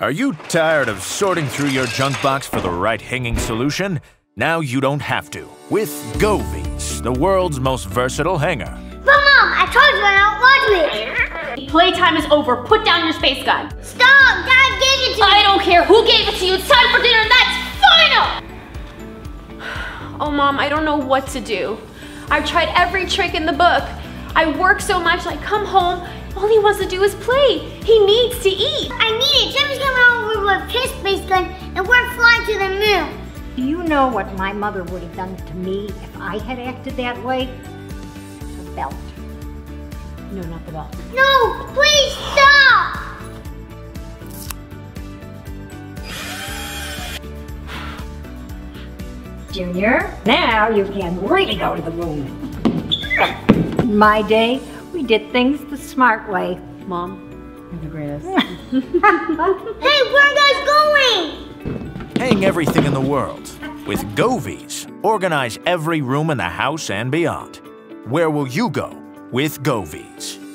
Are you tired of sorting through your junk box for the right hanging solution? Now you don't have to with GoVz, the world's most versatile hanger. But Mom, I told you I don't want it. Playtime is over. Put down your space gun. Stop! Dad gave it to me. I don't care who gave it to you. It's time for dinner. That's final! Oh, Mom, I don't know what to do. I've tried every trick in the book. I work so much, I come home, all he wants to do is play. He needs to eat. Space gun and we're flying to the moon. Do you know what my mother would have done to me if I had acted that way? The belt. No, not the belt. No, please stop! Junior, now you can really go to the moon. In my day, we did things the smart way. Mom, you're the greatest. Hey, where Hang everything in the world. With GoVz, organize every room in the house and beyond. Where will you go with GoVz?